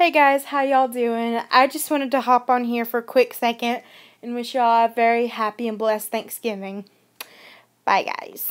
Hey guys, how y'all doing? I just wanted to hop on here for a quick second and wish y'all a very happy and blessed Thanksgiving. Bye guys.